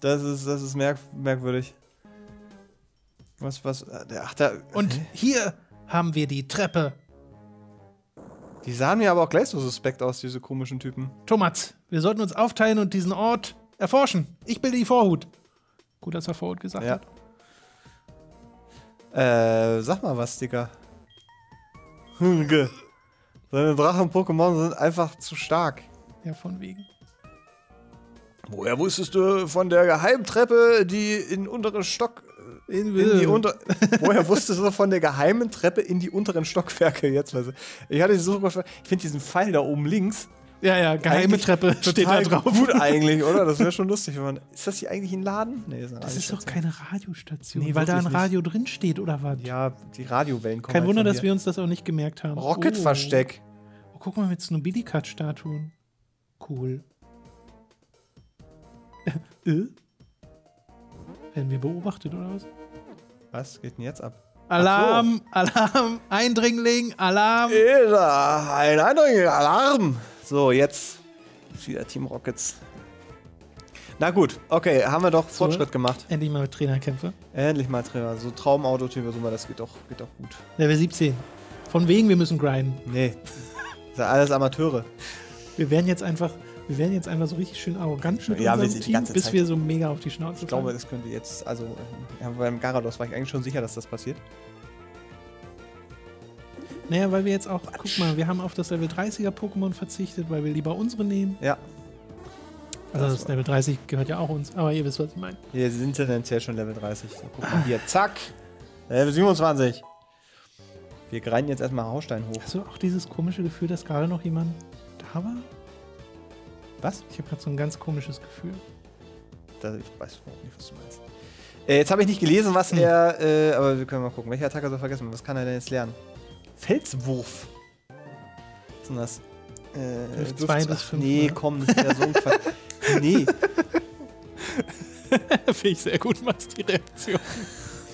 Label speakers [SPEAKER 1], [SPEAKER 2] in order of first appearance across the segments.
[SPEAKER 1] Das ist, das ist merk merkwürdig. Was, was, äh, ach, da.
[SPEAKER 2] Und hier haben wir die Treppe.
[SPEAKER 1] Die sahen mir aber auch gleich so suspekt aus, diese komischen Typen.
[SPEAKER 2] Thomas, wir sollten uns aufteilen und diesen Ort erforschen. Ich bilde die Vorhut. Gut, dass er Vorhut gesagt
[SPEAKER 1] Ja.
[SPEAKER 2] hat.
[SPEAKER 1] Äh, sag mal was, Digga. Hunge. Seine Drachen-Pokémon sind einfach zu stark.
[SPEAKER 2] Ja, von wegen.
[SPEAKER 1] Woher wusstest du von der Geheimtreppe, die in unteren Stock. äh, In, die unter Woher wusstest du von der geheimen Treppe in die unteren Stockwerke? Jetzt weiß ich. Ich hatte die Suche. Ich finde diesen Pfeil da oben links.
[SPEAKER 2] Ja, ja, geheime Treppe steht da drauf.
[SPEAKER 1] Gut eigentlich, oder? Das wäre schon lustig, wenn man. Ist das hier eigentlich ein Laden? Nee, ist
[SPEAKER 2] Das ist doch keine Radiostation,
[SPEAKER 1] Nee,
[SPEAKER 2] weil da ein
[SPEAKER 1] wirklich nicht.
[SPEAKER 2] Radio drin steht oder was?
[SPEAKER 1] Ja, die Radiowellen kommen.
[SPEAKER 2] Kein
[SPEAKER 1] halt
[SPEAKER 2] Wunder, dass wir uns das auch nicht gemerkt haben.
[SPEAKER 1] Rocket-Versteck.
[SPEAKER 2] Oh, guck mal mit Snowbilly-Cut-Statuen. Cool. Äh? Werden wir beobachtet oder was?
[SPEAKER 1] Was geht denn jetzt ab?
[SPEAKER 2] Alarm, Alarm, Eindringling, Alarm.
[SPEAKER 1] Eda, ein eindringlicher Alarm. So, jetzt ist wieder Team Rockets. Na gut, okay, haben wir doch Fortschritt gemacht.
[SPEAKER 2] Endlich mal mit Trainerkämpfe.
[SPEAKER 1] Endlich mal Trainer. So Traumautotyp, so mal, das geht doch, geht doch gut.
[SPEAKER 2] Level 17. Von wegen, wir müssen grinden.
[SPEAKER 1] Nee. Das sind alles Amateure.
[SPEAKER 2] Wir werden jetzt einfach, wir werden jetzt einfach so richtig schön arrogant mit
[SPEAKER 1] Ja, wir
[SPEAKER 2] unserem
[SPEAKER 1] die
[SPEAKER 2] Team, bis
[SPEAKER 1] Zeit-
[SPEAKER 2] wir so mega auf die Schnauze
[SPEAKER 1] Ich glaube,
[SPEAKER 2] fallen.
[SPEAKER 1] das könnte jetzt, also äh, ja, beim Garados war ich eigentlich schon sicher, dass das passiert.
[SPEAKER 2] Naja, weil wir jetzt auch, guck mal, wir haben auf das Level 30er Pokémon verzichtet, weil wir lieber unsere nehmen.
[SPEAKER 1] Ja.
[SPEAKER 2] Also
[SPEAKER 1] Das
[SPEAKER 2] das, Level 30 gehört ja auch uns, aber ihr wisst, was ich meine.
[SPEAKER 1] Wir sind tendenziell schon Level 30. So, guck mal hier, zack. Level 27. Wir grinden jetzt erstmal Haustein hoch.
[SPEAKER 2] Hast du auch dieses komische Gefühl, dass gerade noch jemand da war?
[SPEAKER 1] Was?
[SPEAKER 2] Ich habe gerade so ein ganz komisches Gefühl.
[SPEAKER 1] Da, ich weiß überhaupt nicht, was du meinst. Äh, jetzt habe ich nicht gelesen, was
[SPEAKER 2] Hm.
[SPEAKER 1] er. Äh, aber wir können mal gucken. Welche Attacke soll er vergessen? Was kann er denn jetzt lernen? Felswurf. Was ist denn das? Äh,
[SPEAKER 2] Hilft
[SPEAKER 1] Luft-
[SPEAKER 2] zwei bis
[SPEAKER 1] Ach,
[SPEAKER 2] fünf,
[SPEAKER 1] Nee,
[SPEAKER 2] ne?
[SPEAKER 1] komm, nicht wieder so ein Quatsch. Nee.
[SPEAKER 2] Finde ich sehr gut, Max, die Reaktion.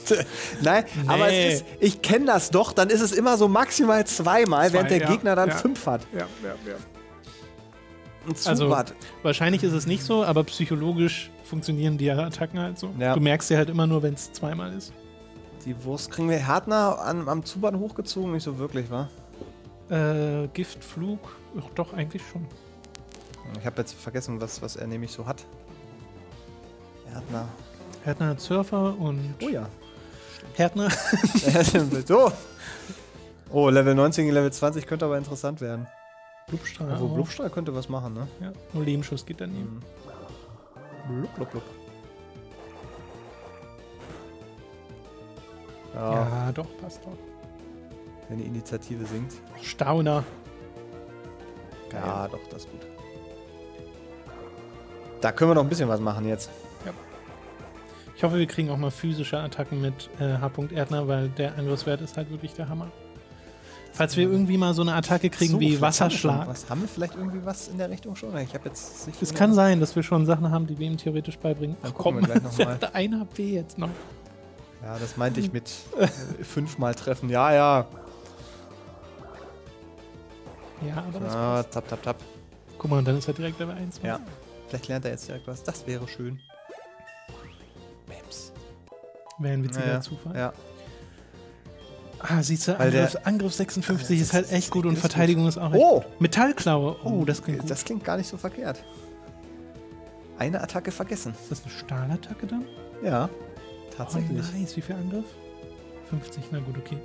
[SPEAKER 1] Nein, aber
[SPEAKER 2] Nee.
[SPEAKER 1] es ist, ich kenne das doch, dann ist es immer so maximal zweimal,
[SPEAKER 2] Zwei,
[SPEAKER 1] während der
[SPEAKER 2] ja,
[SPEAKER 1] Gegner dann
[SPEAKER 2] ja.
[SPEAKER 1] fünf hat.
[SPEAKER 2] Ja, ja, ja.
[SPEAKER 1] Und
[SPEAKER 2] Also-
[SPEAKER 1] Zubat.
[SPEAKER 2] Wahrscheinlich ist es nicht so, aber psychologisch funktionieren die Attacken halt so.
[SPEAKER 1] Ja.
[SPEAKER 2] Du merkst sie halt immer nur, wenn es zweimal ist.
[SPEAKER 1] Die Wurst kriegen wir Härtner an, am Zubat hochgezogen, nicht so wirklich, wa?
[SPEAKER 2] Äh, Gift, Flug, ach, doch, eigentlich schon.
[SPEAKER 1] Ich habe jetzt vergessen, was, was er nämlich so hat. Härtner.
[SPEAKER 2] Härtner hat Surfer und
[SPEAKER 1] Oh ja.
[SPEAKER 2] Härtner.
[SPEAKER 1] so. Oh, Level 19 gegen Level 20 könnte aber interessant werden.
[SPEAKER 2] Blubstrahl.
[SPEAKER 1] Also. Blubstrahl könnte was machen, ne?
[SPEAKER 2] Ja, nur Lebensschuss geht daneben.
[SPEAKER 1] Blub, blub, blub. Ja,
[SPEAKER 2] Ja, doch, passt doch.
[SPEAKER 1] wenn die Initiative sinkt.
[SPEAKER 2] Stauner.
[SPEAKER 1] Ja, doch, das ist gut. Da können wir noch ein bisschen was machen jetzt.
[SPEAKER 2] Ich hoffe, wir kriegen auch mal physische Attacken mit äh, H. Erdner, weil der Angriffswert ist halt wirklich der Hammer. Falls wir irgendwie mal so eine Attacke kriegen
[SPEAKER 1] So,
[SPEAKER 2] wie Wasserschlag.
[SPEAKER 1] Haben wir, was, haben wir vielleicht irgendwie was in der Richtung schon? Ich habe jetzt
[SPEAKER 2] Es kann sein, dass wir schon Sachen haben, die wir ihm theoretisch beibringen.
[SPEAKER 1] Dann gucken wir gleich noch
[SPEAKER 2] der
[SPEAKER 1] mal.
[SPEAKER 2] hatte ein HP jetzt noch.
[SPEAKER 1] Ja, das meinte ich mit fünfmal treffen. Ja, ja.
[SPEAKER 2] Ja, aber das
[SPEAKER 1] Ah, tap, tap, tap.
[SPEAKER 2] Guck mal, und dann ist er direkt Level 1.
[SPEAKER 1] Ja. Vielleicht lernt er jetzt direkt was. Das wäre schön.
[SPEAKER 2] Wäre ein witziger
[SPEAKER 1] Ja,
[SPEAKER 2] Zufall.
[SPEAKER 1] Ja.
[SPEAKER 2] Ah, siehst du, Angriff, Angriff 56
[SPEAKER 1] Ja,
[SPEAKER 2] ist halt echt gut und Verteidigung ist auch echt
[SPEAKER 1] Oh!
[SPEAKER 2] Metallklaue. Oh, das klingt gut.
[SPEAKER 1] Das klingt gar nicht so verkehrt. Eine Attacke vergessen.
[SPEAKER 2] ist das eine Stahlattacke dann?
[SPEAKER 1] Ja.
[SPEAKER 2] Oh,
[SPEAKER 1] Tatsächlich.
[SPEAKER 2] nice. Wie viel Angriff? 50, na gut, okay.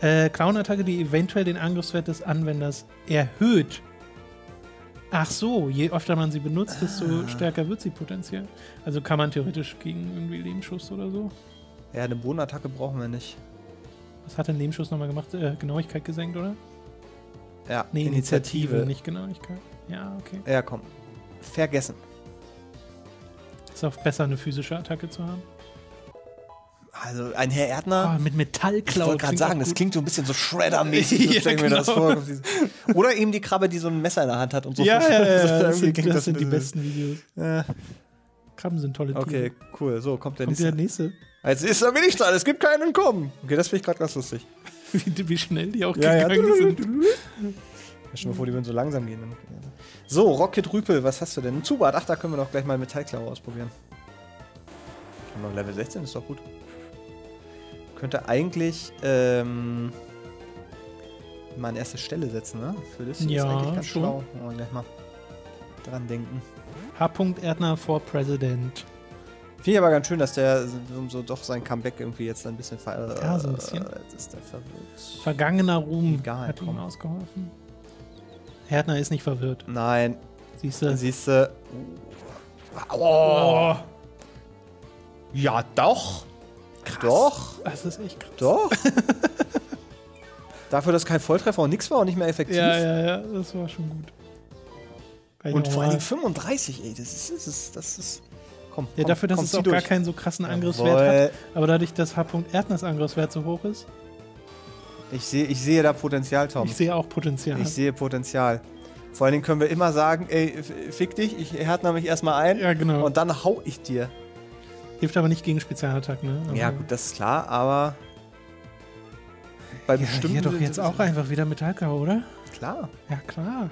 [SPEAKER 2] Äh, Clown-Attacke, die eventuell den Angriffswert des Anwenders erhöht. Ach so, je öfter man sie benutzt, desto
[SPEAKER 1] Ah.
[SPEAKER 2] stärker wird sie potenziell. Also kann man theoretisch gegen irgendwie Lebensschuss oder so.
[SPEAKER 1] Ja, eine Bodenattacke brauchen wir nicht.
[SPEAKER 2] Was hat denn Lebensschuss nochmal gemacht? Äh, Genauigkeit gesenkt, oder?
[SPEAKER 1] Ja,
[SPEAKER 2] Nee, Initiative, nicht Genauigkeit. Ja, okay.
[SPEAKER 1] Ja, komm. Vergessen.
[SPEAKER 2] Ist auch besser, eine physische Attacke zu haben.
[SPEAKER 1] Also ein Herr Erdner.
[SPEAKER 2] Oh, mit
[SPEAKER 1] ich
[SPEAKER 2] Metallklaue.
[SPEAKER 1] wollte gerade sagen, das klingt so ein bisschen so Shredder-mäßig.
[SPEAKER 2] Ja,
[SPEAKER 1] so stell ich mir das
[SPEAKER 2] genau.
[SPEAKER 1] vor. Oder eben die Krabbe, die so ein Messer in der Hand hat und so.
[SPEAKER 2] Ja, ja, ja, das, sind, das
[SPEAKER 1] ein
[SPEAKER 2] sind die besten Videos.
[SPEAKER 1] Ja.
[SPEAKER 2] Krabben sind tolle Tiere.
[SPEAKER 1] Okay, cool. So, kommt der
[SPEAKER 2] Kommt der
[SPEAKER 1] nächste. Als ist er bin ich dran. Es gibt keinen Kommen. Okay, das finde ich gerade ganz lustig.
[SPEAKER 2] Wie, wie schnell die auch
[SPEAKER 1] Ja, ja.
[SPEAKER 2] gegangen sind.
[SPEAKER 1] Ja, Stell dir mal vor, die würden so langsam gehen. So, Rocket Rüpel, was hast du denn? Ein Zubat. Ach, da können wir doch gleich mal Metallklaue ausprobieren. Und noch Level 16 ist doch gut. Könnte eigentlich ähm, mal an erste Stelle setzen, ne? Für das
[SPEAKER 2] Ja,
[SPEAKER 1] ist eigentlich ganz
[SPEAKER 2] schon.
[SPEAKER 1] schlau. Oh, gleich mal dran denken.
[SPEAKER 2] H. Erdner for President.
[SPEAKER 1] Finde ich aber ganz schön, dass der so, doch sein Comeback irgendwie jetzt ein bisschen ver
[SPEAKER 2] Ja, so ein bisschen.
[SPEAKER 1] Äh, jetzt ist der verwirrt.
[SPEAKER 2] Vergangener Ruhm
[SPEAKER 1] Egal,
[SPEAKER 2] hat ihm
[SPEAKER 1] komm.
[SPEAKER 2] ausgeholfen. Erdner ist nicht verwirrt.
[SPEAKER 1] Nein,
[SPEAKER 2] Siehst du?
[SPEAKER 1] siehst du. Oh.
[SPEAKER 2] Oh,
[SPEAKER 1] Ja, doch. Doch.
[SPEAKER 2] das ist echt krass.
[SPEAKER 1] Doch. Dafür, dass kein Volltreffer und nichts war und nicht mehr effektiv.
[SPEAKER 2] Ja, ja, ja, das war schon gut. Kann
[SPEAKER 1] Und vor Dingen 35, ey, das ist, das ist, das ist komm,
[SPEAKER 2] Ja,
[SPEAKER 1] komm,
[SPEAKER 2] dafür, dass
[SPEAKER 1] komm,
[SPEAKER 2] es auch gar
[SPEAKER 1] durch.
[SPEAKER 2] keinen so krassen Angriffswert
[SPEAKER 1] Jawohl.
[SPEAKER 2] hat. Aber dadurch, dass H. Erdners Angriffswert so hoch ist,
[SPEAKER 1] Ich sehe, ich sehe da Potenzial, Tom.
[SPEAKER 2] ich sehe auch Potenzial.
[SPEAKER 1] Ich sehe Potenzial. Vor allen Dingen können wir immer sagen, ey, fick dich, ich härtner mich erstmal ein
[SPEAKER 2] ja, genau.
[SPEAKER 1] und dann hau ich dir.
[SPEAKER 2] Hilft aber nicht gegen Spezialattacken, ne?
[SPEAKER 1] Ja,
[SPEAKER 2] Also-
[SPEAKER 1] gut, das ist klar, aber bei
[SPEAKER 2] Ja,
[SPEAKER 1] bestimmten
[SPEAKER 2] hier doch jetzt auch einfach wieder Metallkau, oder?
[SPEAKER 1] Klar.
[SPEAKER 2] Ja, klar.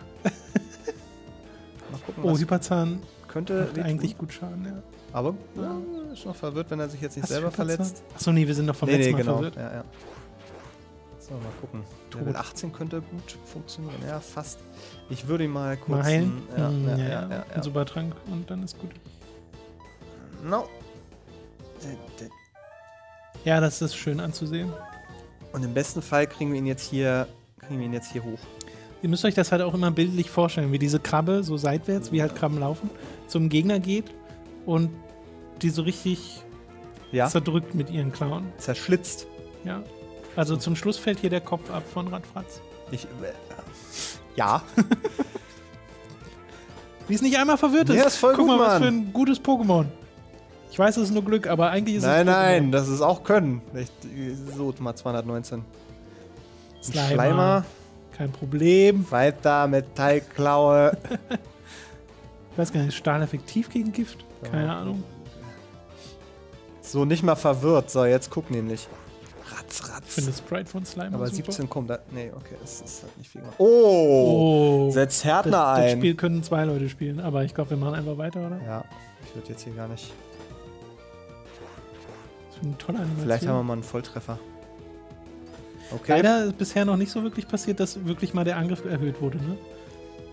[SPEAKER 1] Mal gucken,
[SPEAKER 2] Oh, Hyperzahn
[SPEAKER 1] könnte
[SPEAKER 2] eigentlich gut Schaden, ja.
[SPEAKER 1] Aber ja, ist noch verwirrt, wenn er sich jetzt nicht selber verletzt.
[SPEAKER 2] Achso, nee, wir sind noch vom letzten Mal
[SPEAKER 1] genau.
[SPEAKER 2] verwirrt.
[SPEAKER 1] Ja, ja. So, mal gucken.
[SPEAKER 2] Tot.
[SPEAKER 1] Level 18 könnte gut funktionieren. Ja, fast. Ich würde ihn mal kurz.
[SPEAKER 2] Mal heilen.
[SPEAKER 1] Ja,
[SPEAKER 2] Hm,
[SPEAKER 1] ja,
[SPEAKER 2] ja,
[SPEAKER 1] ja,
[SPEAKER 2] ja,
[SPEAKER 1] ja, ja.
[SPEAKER 2] Ein Supertrank und dann ist gut.
[SPEAKER 1] No.
[SPEAKER 2] Ja, das ist schön anzusehen.
[SPEAKER 1] Und im besten Fall kriegen wir ihn jetzt hier, kriegen wir ihn jetzt hier hoch.
[SPEAKER 2] Ihr müsst euch das halt auch immer bildlich vorstellen, wie diese Krabbe so seitwärts, wie halt Krabben laufen, zum Gegner geht und die so richtig
[SPEAKER 1] Ja.
[SPEAKER 2] zerdrückt mit ihren Klauen.
[SPEAKER 1] Zerschlitzt.
[SPEAKER 2] Ja. Also zum Schluss fällt hier der Kopf ab von Radfratz.
[SPEAKER 1] Ich, äh, ja.
[SPEAKER 2] Wie es nicht einmal verwirrt ist.
[SPEAKER 1] Ja, ist voll
[SPEAKER 2] Guck
[SPEAKER 1] gut,
[SPEAKER 2] mal, was für ein gutes Pokémon. Ich weiß, es ist nur Glück, aber eigentlich ist
[SPEAKER 1] Nein,
[SPEAKER 2] es Pokémon.
[SPEAKER 1] nein, das ist auch Können. Ich, so, mal 219. Ein
[SPEAKER 2] Slimer.
[SPEAKER 1] Schleimer.
[SPEAKER 2] Kein Problem.
[SPEAKER 1] Weiter, Metallklaue.
[SPEAKER 2] Ich weiß gar nicht, ist Stahl effektiv gegen Gift? Keine
[SPEAKER 1] Ja.
[SPEAKER 2] Ahnung.
[SPEAKER 1] So, nicht mal verwirrt. So, jetzt guck nämlich. Ratz,
[SPEAKER 2] Ich
[SPEAKER 1] ratz.
[SPEAKER 2] finde das Sprite von Slimer
[SPEAKER 1] Aber
[SPEAKER 2] super.
[SPEAKER 1] 17 kommt da. Nee, okay, das ist halt nicht viel gemacht. Oh!
[SPEAKER 2] Oh.
[SPEAKER 1] Setz
[SPEAKER 2] Das,
[SPEAKER 1] Härtner
[SPEAKER 2] das
[SPEAKER 1] ein.
[SPEAKER 2] Spiel können zwei Leute spielen, aber ich glaube, wir machen einfach weiter, oder?
[SPEAKER 1] ja, ich würde jetzt hier gar nicht.
[SPEAKER 2] Das ist eine tolle Animation.
[SPEAKER 1] Vielleicht haben wir mal einen Volltreffer. Okay.
[SPEAKER 2] Leider ist bisher noch nicht so wirklich passiert, dass wirklich mal der Angriff erhöht wurde, ne?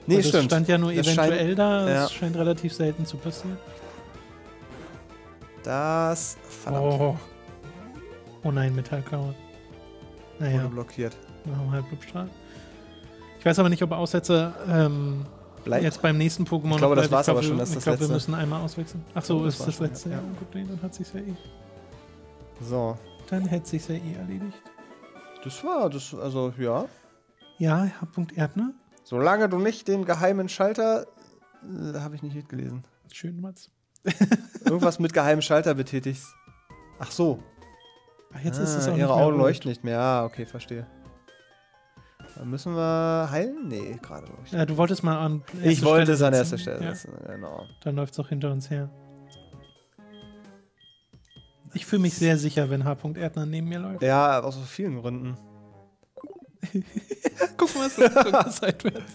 [SPEAKER 1] Nee,
[SPEAKER 2] das
[SPEAKER 1] stimmt.
[SPEAKER 2] stand ja nur
[SPEAKER 1] Das
[SPEAKER 2] eventuell
[SPEAKER 1] scheint-
[SPEAKER 2] da.
[SPEAKER 1] ja.
[SPEAKER 2] Das scheint relativ selten zu passieren.
[SPEAKER 1] Das. Verdammt.
[SPEAKER 2] Oh. oh nein, Metallklaue.
[SPEAKER 1] Wurde
[SPEAKER 2] Naja,
[SPEAKER 1] blockiert.
[SPEAKER 2] wir haben halt Blubstrahl. Ich weiß aber nicht, ob Aussetzer ähm,
[SPEAKER 1] Bleibt.
[SPEAKER 2] jetzt beim nächsten Pokémon.
[SPEAKER 1] Ich glaube, das war's
[SPEAKER 2] glaub,
[SPEAKER 1] aber schon, das
[SPEAKER 2] Ich
[SPEAKER 1] das
[SPEAKER 2] glaube, wir müssen einmal auswechseln. Ach so,
[SPEAKER 1] das
[SPEAKER 2] ist
[SPEAKER 1] war
[SPEAKER 2] das letzte.
[SPEAKER 1] ja.
[SPEAKER 2] Ja, gut, nee, dann hat sich's ja eh.
[SPEAKER 1] So.
[SPEAKER 2] Dann hätte sich's ja eh erledigt.
[SPEAKER 1] Das war, das, also, ja.
[SPEAKER 2] Ja, H. Erdner.
[SPEAKER 1] Solange du nicht den geheimen Schalter. Äh, habe ich nicht mitgelesen.
[SPEAKER 2] Schön, Mats.
[SPEAKER 1] Irgendwas mit geheimen Schalter betätigst. Ach so.
[SPEAKER 2] Ach, jetzt ist es
[SPEAKER 1] Ah,
[SPEAKER 2] auch
[SPEAKER 1] ihre Augen leuchten nicht mehr. Ja, okay, verstehe. Dann müssen wir heilen? Nee, gerade nicht.
[SPEAKER 2] Ja, du wolltest mal an.
[SPEAKER 1] ich wollte
[SPEAKER 2] Stelle
[SPEAKER 1] es an erster Stelle
[SPEAKER 2] Ja,
[SPEAKER 1] setzen. Genau.
[SPEAKER 2] dann läuft es auch hinter uns her. Ich fühle mich sehr sicher, wenn H. Erdner neben mir läuft.
[SPEAKER 1] Ja, aus vielen Gründen.
[SPEAKER 2] Guck mal, so sogar seitwärts.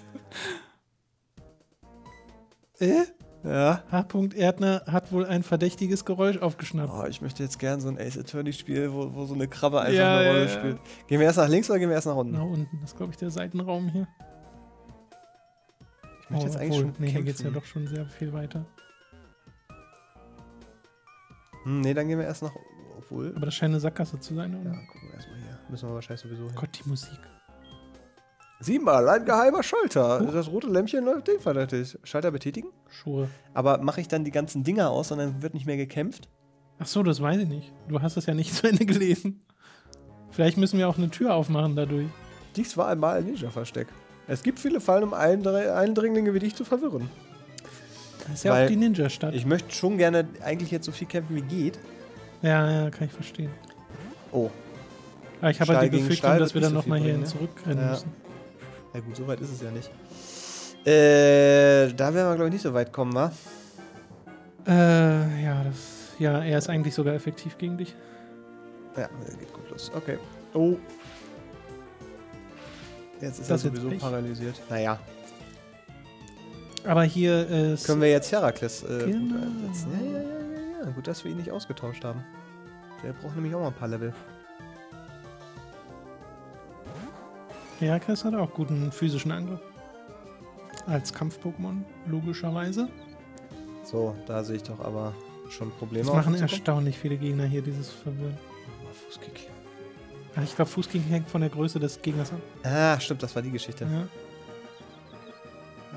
[SPEAKER 2] Äh?
[SPEAKER 1] Ja.
[SPEAKER 2] H. Erdner hat wohl ein verdächtiges Geräusch aufgeschnappt.
[SPEAKER 1] Oh, ich möchte jetzt gern so ein Ace Attorney Spiel, wo, wo so eine Krabbe einfach
[SPEAKER 2] Ja,
[SPEAKER 1] eine Rolle
[SPEAKER 2] ja.
[SPEAKER 1] spielt. Gehen wir erst nach links oder gehen wir erst nach unten?
[SPEAKER 2] Nach unten, das ist, glaube ich, der Seitenraum hier.
[SPEAKER 1] Ich möchte jetzt eigentlich
[SPEAKER 2] obwohl,
[SPEAKER 1] schon
[SPEAKER 2] nee, hier geht es ja
[SPEAKER 1] kämpfen.
[SPEAKER 2] doch schon sehr viel weiter.
[SPEAKER 1] Hm, nee, dann gehen wir erst nach. Obwohl.
[SPEAKER 2] Aber das scheint eine Sackgasse zu sein.
[SPEAKER 1] Ja,
[SPEAKER 2] Oder?
[SPEAKER 1] gucken wir erstmal hier. Müssen wir wahrscheinlich sowieso hin.
[SPEAKER 2] Gott, die Musik.
[SPEAKER 1] Sieh mal, ein geheimer Schalter.
[SPEAKER 2] Huch.
[SPEAKER 1] Das rote Lämpchen läuft den verdächtig. Schalter betätigen?
[SPEAKER 2] Schuhe.
[SPEAKER 1] Aber mache ich dann die ganzen Dinger aus und dann wird nicht mehr gekämpft?
[SPEAKER 2] Ach so, das weiß ich nicht. Du hast es ja nicht zu Ende gelesen. Vielleicht müssen wir auch eine Tür aufmachen dadurch.
[SPEAKER 1] Dies war einmal ein Ninja-Versteck. Es gibt viele Fallen, um Eindr- Eindringlinge wie dich zu verwirren.
[SPEAKER 2] Das ist ja
[SPEAKER 1] Weil
[SPEAKER 2] auch die Ninja-Stadt.
[SPEAKER 1] Ich möchte schon gerne eigentlich jetzt so viel kämpfen wie geht.
[SPEAKER 2] Ja, ja, kann ich verstehen.
[SPEAKER 1] Oh,
[SPEAKER 2] Aber ich habe halt die Befürchtung, dass wir dann
[SPEAKER 1] so
[SPEAKER 2] nochmal hierhin
[SPEAKER 1] bringen,
[SPEAKER 2] zurückrennen
[SPEAKER 1] Ja.
[SPEAKER 2] müssen.
[SPEAKER 1] ja gut, so weit ist es ja nicht. Äh, da werden wir, glaube ich, nicht so weit kommen, wa?
[SPEAKER 2] Äh, ja, das. Ja, er ist eigentlich sogar effektiv gegen dich.
[SPEAKER 1] Ja, geht gut los. Okay. Oh. Jetzt ist
[SPEAKER 2] Das
[SPEAKER 1] er sowieso paralysiert. Naja,
[SPEAKER 2] Aber hier ist.
[SPEAKER 1] können wir jetzt Herakles äh,
[SPEAKER 2] Genau.
[SPEAKER 1] einsetzen. Ja, ja, gut, dass wir ihn nicht ausgetauscht haben. Der braucht nämlich auch mal ein paar Level.
[SPEAKER 2] Herakles hat auch guten physischen Angriff. Als Kampf-Pokémon, logischerweise.
[SPEAKER 1] So, da sehe ich doch aber schon Probleme.
[SPEAKER 2] Das machen erstaunlich viele Gegner hier, dieses Verwirren.
[SPEAKER 1] Oh, Fußkick.
[SPEAKER 2] Ach, ich glaube, Fußking hängt von der Größe des Gegners ab.
[SPEAKER 1] Ah, stimmt, das war die Geschichte.
[SPEAKER 2] Ja,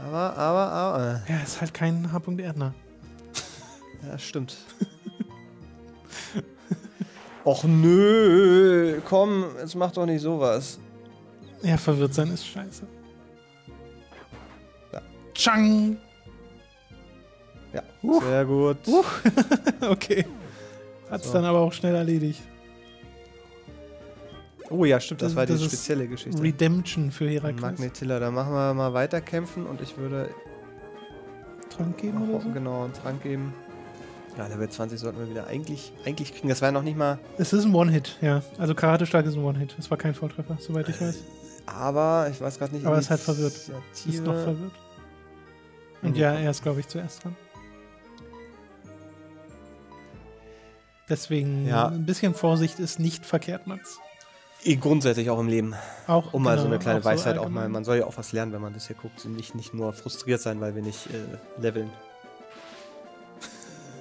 [SPEAKER 1] Aber, aber, aber.
[SPEAKER 2] ja ist halt kein H. Erdner.
[SPEAKER 1] Ja, stimmt. Och nö, komm, jetzt mach doch nicht sowas.
[SPEAKER 2] Ja, verwirrt sein ist scheiße.
[SPEAKER 1] Ja.
[SPEAKER 2] Chang!
[SPEAKER 1] Ja,
[SPEAKER 2] Huch.
[SPEAKER 1] sehr gut.
[SPEAKER 2] Huch. okay. Hat's
[SPEAKER 1] So.
[SPEAKER 2] dann aber auch schnell erledigt.
[SPEAKER 1] Oh ja, stimmt, das,
[SPEAKER 2] Das-
[SPEAKER 1] war die
[SPEAKER 2] das ist
[SPEAKER 1] spezielle Geschichte.
[SPEAKER 2] Redemption für Herakles.
[SPEAKER 1] Magnetilla, da machen wir mal weiter kämpfen und ich würde
[SPEAKER 2] Trank geben oder so?
[SPEAKER 1] genau einen Trank geben. Ja, Level 20 sollten wir wieder eigentlich, eigentlich kriegen. Das war ja noch nicht mal.
[SPEAKER 2] Es ist ein One-Hit, ja. Also Karate stark ist ein One-Hit. Es war kein Volltreffer, soweit ich weiß.
[SPEAKER 1] Aber ich weiß gerade nicht.
[SPEAKER 2] Aber es ist halt verwirrt. Ist noch verwirrt. Und
[SPEAKER 1] Mhm.
[SPEAKER 2] ja, er ist, glaube ich, zuerst dran. Deswegen
[SPEAKER 1] Ja.
[SPEAKER 2] ein bisschen Vorsicht ist nicht verkehrt, Mats.
[SPEAKER 1] Grundsätzlich auch im Leben.
[SPEAKER 2] Auch,
[SPEAKER 1] Um mal so
[SPEAKER 2] genau,
[SPEAKER 1] eine kleine
[SPEAKER 2] auch so
[SPEAKER 1] Weisheit auch mal. Man soll ja auch was lernen, wenn man das hier guckt. Und nicht, nicht nur frustriert sein, weil wir nicht äh, leveln.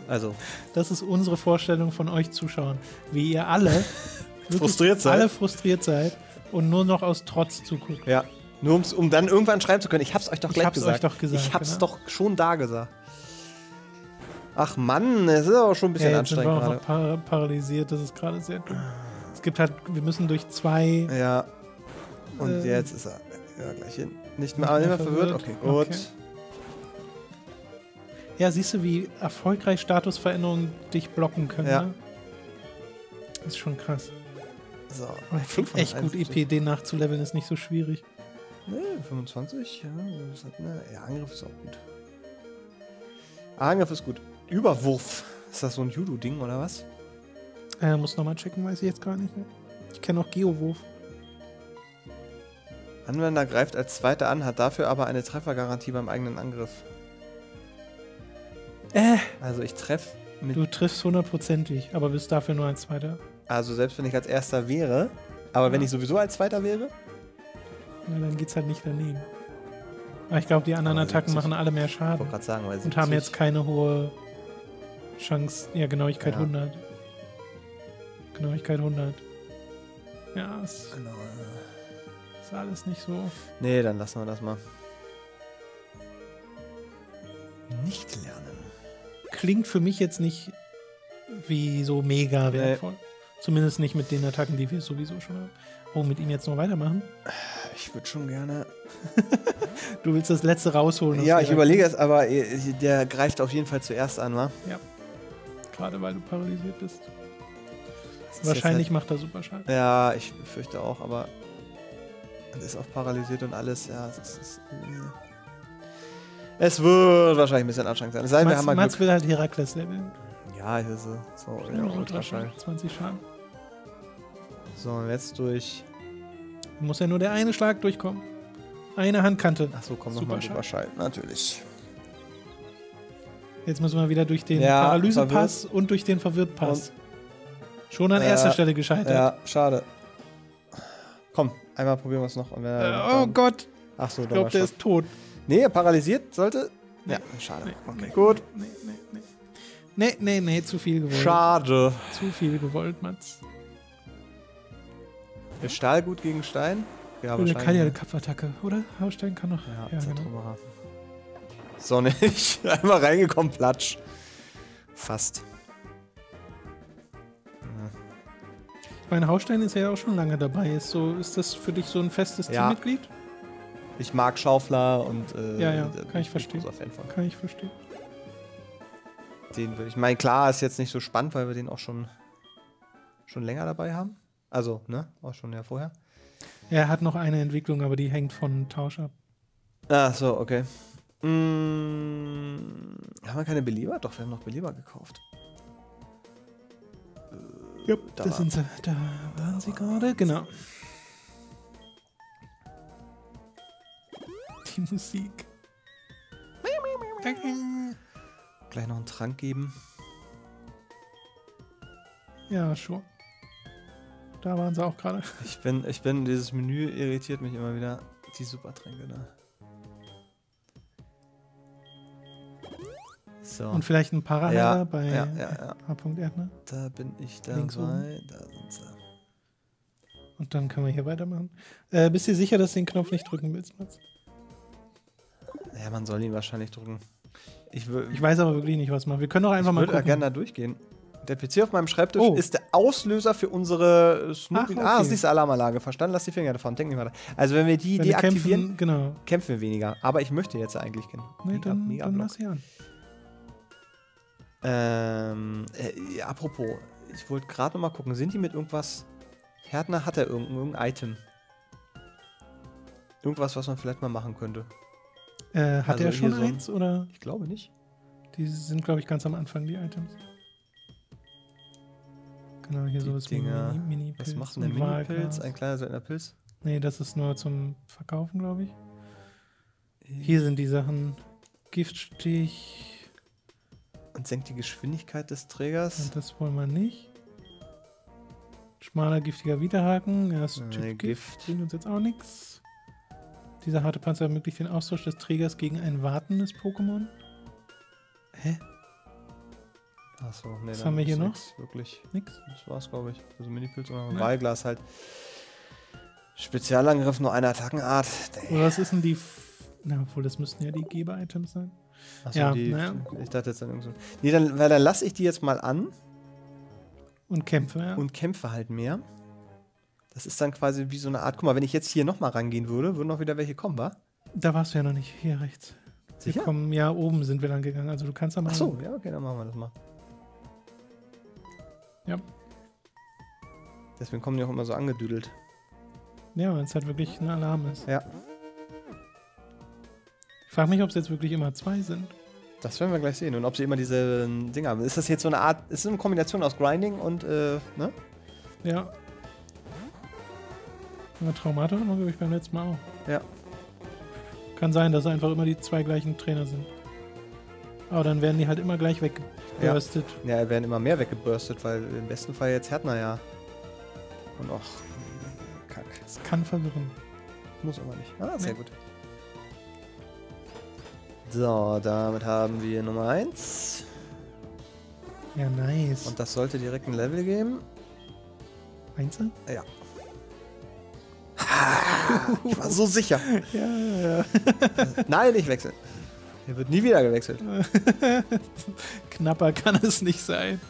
[SPEAKER 1] Also,
[SPEAKER 2] Das ist unsere Vorstellung von euch Zuschauern. Wie ihr alle
[SPEAKER 1] Frustriert seid.
[SPEAKER 2] Alle frustriert seid und nur noch aus Trotz zuguckt.
[SPEAKER 1] ja. Nur um's, um dann irgendwann schreiben zu können. Ich hab's euch doch
[SPEAKER 2] Ich
[SPEAKER 1] gleich
[SPEAKER 2] hab's
[SPEAKER 1] gesagt.
[SPEAKER 2] euch doch gesagt,
[SPEAKER 1] Ich hab's
[SPEAKER 2] genau.
[SPEAKER 1] doch schon da gesagt. Ach Mann, es ist aber schon ein bisschen
[SPEAKER 2] Ja, jetzt sind wir
[SPEAKER 1] anstrengend
[SPEAKER 2] auch
[SPEAKER 1] gerade.
[SPEAKER 2] noch par paralysiert. Das ist gerade sehr dumm. Es gibt halt, wir müssen durch zwei.
[SPEAKER 1] Ja. Und
[SPEAKER 2] Äh,
[SPEAKER 1] jetzt ist er ja, gleich hin. Nicht mehr,
[SPEAKER 2] nicht mehr
[SPEAKER 1] verwirrt.
[SPEAKER 2] verwirrt.
[SPEAKER 1] Okay, gut.
[SPEAKER 2] Okay. Ja, siehst du, wie erfolgreich Statusveränderungen dich blocken können.
[SPEAKER 1] Ja.
[SPEAKER 2] Ne? Das ist schon krass.
[SPEAKER 1] So.
[SPEAKER 2] Aber echt gut,
[SPEAKER 1] 571.
[SPEAKER 2] IPD nachzuleveln ist nicht so schwierig.
[SPEAKER 1] Nee, 25. Ja, hat eine, ja, Angriff ist auch gut. Angriff ist gut. Überwurf. Ist das so ein Judo-Ding oder was?
[SPEAKER 2] Äh, muss nochmal checken, weiß ich jetzt gar nicht mehr. Ich kenne auch Geowurf.
[SPEAKER 1] Anwender greift als Zweiter an, hat dafür aber eine Treffergarantie beim eigenen Angriff.
[SPEAKER 2] Äh,
[SPEAKER 1] Also ich treffe mit.
[SPEAKER 2] du triffst hundertprozentig, aber bist dafür nur ein Zweiter.
[SPEAKER 1] Also selbst wenn ich als Erster wäre, aber wenn
[SPEAKER 2] Ja.
[SPEAKER 1] ich sowieso als Zweiter wäre,
[SPEAKER 2] Ja, dann geht's halt nicht daneben. Aber ich glaube, die anderen
[SPEAKER 1] Aber
[SPEAKER 2] Attacken
[SPEAKER 1] 70.
[SPEAKER 2] machen alle mehr
[SPEAKER 1] ich
[SPEAKER 2] Schaden.
[SPEAKER 1] wollte gerade sagen, weil
[SPEAKER 2] Und haben jetzt keine hohe Chance. Ja, Genauigkeit
[SPEAKER 1] Ja.
[SPEAKER 2] 100. Genauigkeit 100. Ja, es
[SPEAKER 1] Genau.
[SPEAKER 2] ist alles nicht so.
[SPEAKER 1] Nee, dann lassen wir das mal. Nicht lernen.
[SPEAKER 2] Klingt für mich jetzt nicht wie so mega wertvoll. Zumindest nicht mit den Attacken, die wir sowieso schon haben. Oh, mit ihm jetzt noch weitermachen?
[SPEAKER 1] Ich würde schon gerne.
[SPEAKER 2] Du willst das letzte rausholen. aus
[SPEAKER 1] Ja, ich überlege es, aber äh, der greift auf jeden Fall zuerst an, wa?
[SPEAKER 2] Gerade weil du paralysiert bist.
[SPEAKER 1] Das ist
[SPEAKER 2] Wahrscheinlich
[SPEAKER 1] jetzt
[SPEAKER 2] macht er super Schaden.
[SPEAKER 1] Halt, ja, ich fürchte auch, aber. Er ist auch paralysiert und alles. Ja, es ist. ist äh. Es wird wahrscheinlich ein bisschen anstrengend sein. Es sei denn, wir haben mal
[SPEAKER 2] Mats
[SPEAKER 1] Glück.
[SPEAKER 2] will halt Herakles leveln.
[SPEAKER 1] Ja, hier ist so. so ja,
[SPEAKER 2] Ultraschall,
[SPEAKER 1] Ultraschall.
[SPEAKER 2] 20 Schaden.
[SPEAKER 1] So, und jetzt durch.
[SPEAKER 2] Muss ja nur der eine Schlag durchkommen. Eine Handkante.
[SPEAKER 1] Achso,
[SPEAKER 2] Super
[SPEAKER 1] nochmal
[SPEAKER 2] Schall.
[SPEAKER 1] Überschall. Natürlich.
[SPEAKER 2] Jetzt müssen wir wieder durch den
[SPEAKER 1] Ja,
[SPEAKER 2] Paralysepass und durch den Verwirrtpass. Schon an
[SPEAKER 1] Äh,
[SPEAKER 2] erster Stelle gescheitert.
[SPEAKER 1] Ja, schade. Komm, einmal probieren wir es noch.
[SPEAKER 2] Äh, oh
[SPEAKER 1] dann-
[SPEAKER 2] Gott,
[SPEAKER 1] Ach so,
[SPEAKER 2] ich glaube, der ist tot.
[SPEAKER 1] Nee, er paralysiert sollte.
[SPEAKER 2] Nee.
[SPEAKER 1] Ja, schade.
[SPEAKER 2] Nee,
[SPEAKER 1] okay,
[SPEAKER 2] nee,
[SPEAKER 1] gut.
[SPEAKER 2] Nee, nee, nee. Nee, nee, nee, zu viel gewollt.
[SPEAKER 1] Schade.
[SPEAKER 2] Zu viel gewollt, Mats.
[SPEAKER 1] Ist Stahl gut gegen Stein? Ja,
[SPEAKER 2] Oder kann ja eine Kapfattacke, oder? Haustein kann noch.
[SPEAKER 1] Ja,
[SPEAKER 2] Ja, genau.
[SPEAKER 1] Zentrumacher. So nicht. Einmal reingekommen, platsch. Fast.
[SPEAKER 2] Ich meine, Haustein ist ja auch schon lange dabei. Ist, so, ist das für dich so ein festes
[SPEAKER 1] Ja.
[SPEAKER 2] Teammitglied?
[SPEAKER 1] Ich mag Schaufler und äh,
[SPEAKER 2] Ja, ja, kann ich verstehen.
[SPEAKER 1] großer Fan von.
[SPEAKER 2] Kann ich verstehen.
[SPEAKER 1] Den würde ich. Ich meine, klar, ist jetzt nicht so spannend, weil wir den auch schon, schon länger dabei haben. Also, ne? Auch schon ja vorher.
[SPEAKER 2] Er hat noch eine Entwicklung, aber die hängt von Tausch ab.
[SPEAKER 1] Ach so, okay. Mm, haben wir keine Belieber? Doch, wir haben noch Belieber gekauft.
[SPEAKER 2] Ja,
[SPEAKER 1] da
[SPEAKER 2] da sind sie. Da waren sie gerade, genau. Die Musik.
[SPEAKER 1] Gleich noch einen Trank geben.
[SPEAKER 2] Ja, schon. Da waren sie auch gerade.
[SPEAKER 1] Ich bin, ich bin, dieses Menü irritiert mich immer wieder. Die Supertränke da. So,
[SPEAKER 2] Und vielleicht ein Paraheader
[SPEAKER 1] Ja,
[SPEAKER 2] bei
[SPEAKER 1] ja, ja, ja.
[SPEAKER 2] Erdner.
[SPEAKER 1] da bin ich
[SPEAKER 2] Links
[SPEAKER 1] dabei. Da sind sie.
[SPEAKER 2] Und dann können wir hier weitermachen. Äh, bist du sicher, dass du den Knopf nicht drücken willst, Mats?
[SPEAKER 1] Ja, man soll ihn wahrscheinlich drücken. Ich,
[SPEAKER 2] Ich weiß aber wirklich nicht, was man. Wir können doch einfach
[SPEAKER 1] ich
[SPEAKER 2] mal
[SPEAKER 1] würde da
[SPEAKER 2] gucken.
[SPEAKER 1] gerne da durchgehen. Der PC auf meinem Schreibtisch
[SPEAKER 2] Oh.
[SPEAKER 1] ist der Auslöser für unsere Snoopy. Ah,
[SPEAKER 2] okay.
[SPEAKER 1] das ist die Alarmanlage. Verstanden? Lass die Finger davon. Denk nicht weiter. Also, wenn wir die
[SPEAKER 2] Wenn
[SPEAKER 1] deaktivieren,
[SPEAKER 2] kämpfen, genau.
[SPEAKER 1] kämpfen wir weniger. Aber ich möchte jetzt eigentlich kennen.
[SPEAKER 2] Nee, dann,
[SPEAKER 1] mega
[SPEAKER 2] dann lass sie an.
[SPEAKER 1] Ähm, äh, ja, apropos, ich wollte gerade noch mal gucken, sind die mit irgendwas. Härtner hat er irgendein, irgendein Item. Irgendwas, was man vielleicht mal machen könnte.
[SPEAKER 2] Äh, hat
[SPEAKER 1] Also
[SPEAKER 2] er schon
[SPEAKER 1] so ein-
[SPEAKER 2] eins oder?
[SPEAKER 1] Ich glaube nicht.
[SPEAKER 2] Die sind, glaube ich, ganz am Anfang, die Items. Genau, hier
[SPEAKER 1] Die
[SPEAKER 2] sowas
[SPEAKER 1] Dinger.
[SPEAKER 2] wie Mini, Mini
[SPEAKER 1] Was macht denn der Mini-Pilz? Ein kleiner seltener Pilz?
[SPEAKER 2] Nee, das ist nur zum Verkaufen, glaube ich. Hier sind die Sachen Giftstich.
[SPEAKER 1] Und senkt die Geschwindigkeit des Trägers.
[SPEAKER 2] Und das wollen wir nicht. Schmaler, giftiger Widerhaken. Ja, das
[SPEAKER 1] Nee,
[SPEAKER 2] Gift
[SPEAKER 1] Gift.
[SPEAKER 2] bringt uns jetzt auch nichts. Dieser harte Panzer ermöglicht den Austausch des Trägers gegen ein wartendes Pokémon. Hä?
[SPEAKER 1] Achso, nee,
[SPEAKER 2] Was haben wir hier noch?
[SPEAKER 1] nix, Wirklich.
[SPEAKER 2] Nix?
[SPEAKER 1] Das war's, glaube ich. Also Mini-Pilz oder
[SPEAKER 2] Ne.
[SPEAKER 1] Wahlglas halt. Spezialangriff, nur eine Attackenart. Dang.
[SPEAKER 2] Was ist denn die. F Na, obwohl, das müssten ja die Geber-Items sein.
[SPEAKER 1] Achso,
[SPEAKER 2] Ja,
[SPEAKER 1] die,
[SPEAKER 2] naja.
[SPEAKER 1] ich dachte jetzt dann irgend so. Nee, dann, dann lasse ich die jetzt mal an
[SPEAKER 2] Und Kämpfe, ja.
[SPEAKER 1] und kämpfe halt mehr. Das ist dann quasi wie so eine Art. Guck mal, wenn ich jetzt hier nochmal rangehen würde, würden noch wieder welche kommen, wa?
[SPEAKER 2] da warst du ja noch nicht. Hier rechts. Wir
[SPEAKER 1] Sicher?
[SPEAKER 2] kommen, ja, oben sind wir dann gegangen. Also du kannst da mal.
[SPEAKER 1] Ach so, ja, okay, dann machen wir das mal.
[SPEAKER 2] Ja.
[SPEAKER 1] Deswegen kommen die auch immer so angedüdelt.
[SPEAKER 2] Ja, wenn es halt wirklich ein Alarm ist.
[SPEAKER 1] Ja.
[SPEAKER 2] Ich frage mich, ob es jetzt wirklich immer zwei sind.
[SPEAKER 1] Das werden wir gleich sehen. Und ob sie immer diese Dinger haben. Ist das jetzt so eine Art. Ist es eine Kombination aus Grinding und, äh, ne?
[SPEAKER 2] Ja. Ja, Traumata haben wir, glaube ich, beim letzten Mal auch.
[SPEAKER 1] Ja.
[SPEAKER 2] Kann sein, dass einfach immer die zwei gleichen Trainer sind. Aber dann werden die halt immer gleich weggeburstet.
[SPEAKER 1] Ja, werden immer mehr weggeburstet, weil im besten Fall jetzt Härtner ja. Und auch. Kack.
[SPEAKER 2] Das kann verwirren.
[SPEAKER 1] Muss aber nicht. Ah, sehr
[SPEAKER 2] Nee.
[SPEAKER 1] gut. So, damit haben wir Nummer 1.
[SPEAKER 2] Ja, nice.
[SPEAKER 1] Und das sollte direkt ein Level geben.
[SPEAKER 2] Meinst
[SPEAKER 1] Ich war so sicher.
[SPEAKER 2] Ja, ja, ja.
[SPEAKER 1] Nein, nicht wechseln. Hier wird nie wieder gewechselt.
[SPEAKER 2] Knapper kann es nicht sein.